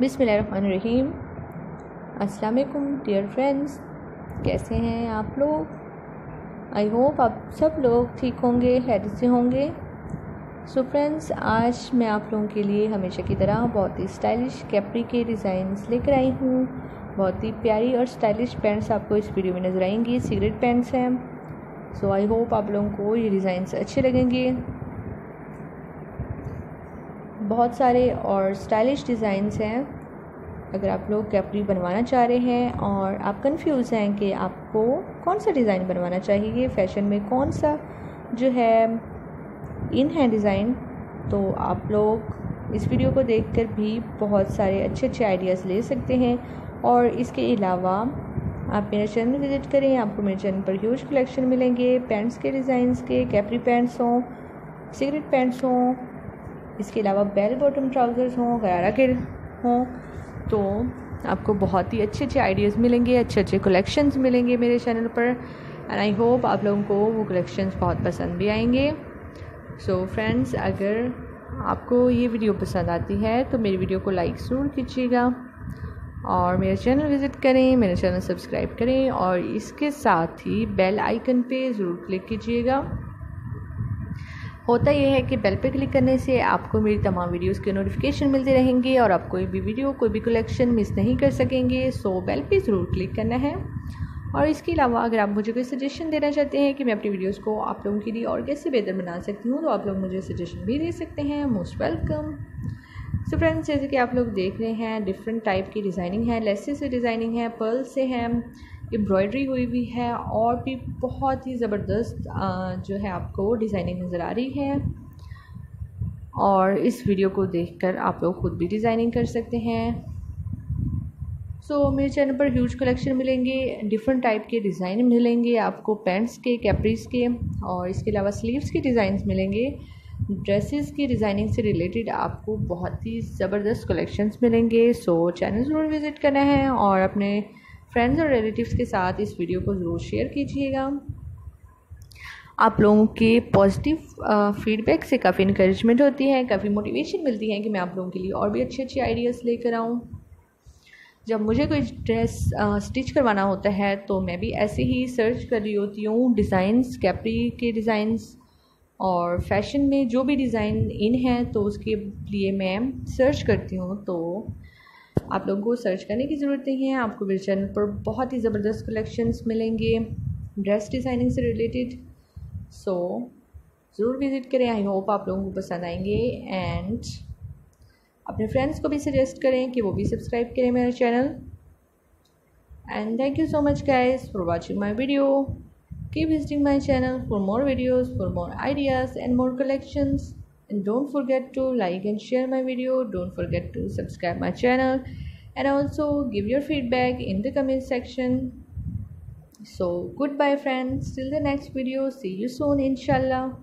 बिसमीम अस्सलाम dear friends. कैसे हैं आप लोग? आई होप आप सब लोग ठीक होंगे, खैरियत से होंगे। सो so फ्रेंड्स आज मैं आप लोगों के लिए हमेशा की तरह बहुत ही स्टाइलिश कैपरी के डिज़ाइंस लेकर आई हूँ। बहुत ही प्यारी और स्टाइलिश पैंट्स आपको इस वीडियो में नज़र आएँगी, सिगरेट पैंट्स हैं। सो आई होप आप लोगों को ये डिज़ाइंस अच्छे लगेंगे। बहुत सारे और स्टाइलिश डिज़ाइंस हैं। अगर आप लोग कैपरी बनवाना चाह रहे हैं और आप कंफ्यूज हैं कि आपको कौन सा डिज़ाइन बनवाना चाहिए फ़ैशन में कौन सा जो है इन है डिज़ाइन तो आप लोग इस वीडियो को देखकर भी बहुत सारे अच्छे अच्छे आइडियाज़ ले सकते हैं। और इसके अलावा आप मेरा चैनल विज़िट करें, आपको मेरे चैनल पर ह्यूज कलेक्शन मिलेंगे। पैंट्स के डिज़ाइंस के कैपरी पैंट्स हों सिगरेट पैंट्स हों इसके अलावा बेल बॉटम ट्राउज़र्स हों, गरारा के हों तो आपको बहुत ही अच्छे अच्छे आइडियाज़ मिलेंगे, अच्छे अच्छे कलेक्शंस मिलेंगे मेरे चैनल पर। एंड आई होप आप लोगों को वो कलेक्शंस बहुत पसंद भी आएँगे। सो so फ्रेंड्स अगर आपको ये वीडियो पसंद आती है तो मेरी वीडियो को लाइक ज़रूर कीजिएगा। और मेरा चैनल विज़िट करें, मेरा चैनल सब्सक्राइब करें, और इसके साथ ही बेल आइकन पे ज़रूर क्लिक कीजिएगा। होता यह है कि बेल पे क्लिक करने से आपको मेरी तमाम वीडियोस के नोटिफिकेशन मिलते रहेंगे और आप कोई भी वीडियो कोई भी कलेक्शन मिस नहीं कर सकेंगे सो बेल पे ज़रूर क्लिक करना है। और इसके अलावा अगर आप मुझे कोई सजेशन देना चाहते हैं कि मैं अपनी वीडियोस को आप लोगों के लिए और कैसे बेहतर बना सकती हूँ तो आप लोग मुझे सजेशन भी दे सकते हैं। मोस्ट वेलकम सो फ्रेंड्स जैसे कि आप लोग देख रहे हैं डिफरेंट टाइप की डिज़ाइनिंग है लेसेस से डिज़ाइनिंग है पर्ल से है। एम्ब्रॉयडरी हुई हुई है और भी बहुत ही ज़बरदस्त जो है आपको डिज़ाइनिंग नज़र आ रही है। और इस वीडियो को देखकर आप लोग ख़ुद भी डिज़ाइनिंग कर सकते हैं। सो so, मेरे चैनल पर ह्यूज कलेक्शन मिलेंगे डिफरेंट टाइप के डिज़ाइन मिलेंगे आपको पैंट्स के कैपरीज के और इसके अलावा स्लीव्स के डिज़ाइन मिलेंगे। ड्रेसेस की डिज़ाइनिंग से रिलेटेड आपको बहुत ही ज़बरदस्त कलेक्शंस मिलेंगे। सो so, चैनल ज़रूर विज़िट करना है और अपने फ्रेंड्स और रिलेटिव्स के साथ इस वीडियो को ज़रूर शेयर कीजिएगा। आप लोगों के पॉजिटिव फीडबैक से काफ़ी इंकरेजमेंट होती है, काफ़ी मोटिवेशन मिलती है कि मैं आप लोगों के लिए और भी अच्छे अच्छे आइडियाज़ लेकर आऊँ। जब मुझे कोई ड्रेस स्टिच करवाना होता है तो मैं भी ऐसे ही सर्च कर रही होती हूँ। डिज़ाइंस कैपरी के डिज़ाइंस और फ़ैशन में जो भी डिज़ाइन इन है तो उसके लिए मैं सर्च करती हूँ तो आप लोगों को सर्च करने की ज़रूरत नहीं है। आपको मेरे चैनल पर बहुत ही ज़बरदस्त कलेक्शंस मिलेंगे ड्रेस डिज़ाइनिंग से रिलेटेड सो so, ज़रूर विज़िट करें। आई होप आप लोगों को पसंद आएँगे एंड अपने फ्रेंड्स को भी सजेस्ट करें कि वो भी सब्सक्राइब करें मेरा channel and thank you so much guys for watching my video keep visiting my channel for more videos for more ideas and more collections and don't forget to like and share my video. Don't forget to subscribe my channel. And also give your feedback in the comment section. So goodbye friends. Till the next video. See you soon inshallah